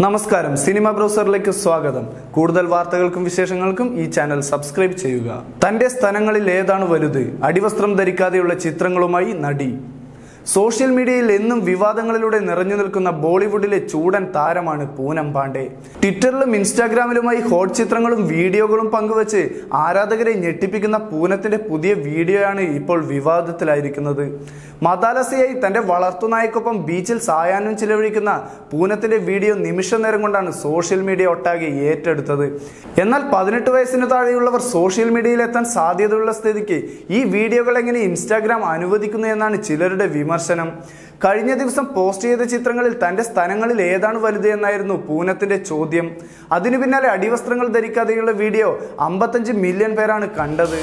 നമസ്കാരം സിനിമ ബ്രൗസറിലേക്ക് സ്വാഗതം. കൂടുതൽ വാർത്തകൾക്കും വിശേഷങ്ങൾക്കും ഈ ചാനൽ സബ്സ്ക്രൈബ് ചെയ്യുക. തന്റെ സ്ഥലങ്ങളിൽ ഏതാണ് വലുത്? അടിവസ്ത്രം ധരിക്കാതെയുള്ള ചിത്രങ്ങളുമായി നടി സോഷ്യൽ മീഡിയയിൽ എന്നും വിവാദങ്ങളിലൂടെ നിറഞ്ഞു നിൽക്കുന്ന ബോളിവുഡിലെ ചൂടൻ താരമാണ് പൂനം പാണ്ഡെ. ട്വിറ്ററിലും ഇൻസ്റ്റാഗ്രാമിലുമായി ഹോട്ട് ചിത്രങ്ങളും വീഡിയോകളും പങ്കുവച്ച് ആരാധകരെ ഞെട്ടിപ്പിക്കുന്ന പൂനത്തിന്റെ പുതിയ വീഡിയോയാണ് ഇപ്പോൾ വിവാദത്തിലായിരിക്കുന്നത്. മതാലസയായി തന്റെ വളർത്തുനായ്ക്കൊപ്പം ബീച്ചിൽ സായാഹ്നം ചിലവഴിക്കുന്ന പൂനത്തിന്റെ വീഡിയോ നിമിഷ നേരം കൊണ്ടാണ് സോഷ്യൽ മീഡിയ ഒട്ടാകെ ഏറ്റെടുത്തത്. എന്നാൽ പതിനെട്ട് വയസ്സിന് താഴെയുള്ളവർ സോഷ്യൽ മീഡിയയിൽ എത്താൻ സാധ്യതയുള്ള സ്ഥിതിക്ക് ഈ വീഡിയോകൾ എങ്ങനെ ഇൻസ്റ്റാഗ്രാം അനുവദിക്കുന്നു എന്നാണ് ചിലരുടെ വിമർശനം. കഴിഞ്ഞ ദിവസം പോസ്റ്റ് ചെയ്ത ചിത്രങ്ങളിൽ തന്റെ സ്ഥലങ്ങളിൽ ഏതാണ് വലുത് എന്നായിരുന്നു പൂനത്തിന്റെ ചോദ്യം. അതിനു പിന്നാലെ അടിവസ്ത്രങ്ങൾ ധരിക്കാതെയുള്ള വീഡിയോ അമ്പത്തഞ്ച് മില്യൺ പേരാണ് കണ്ടത്.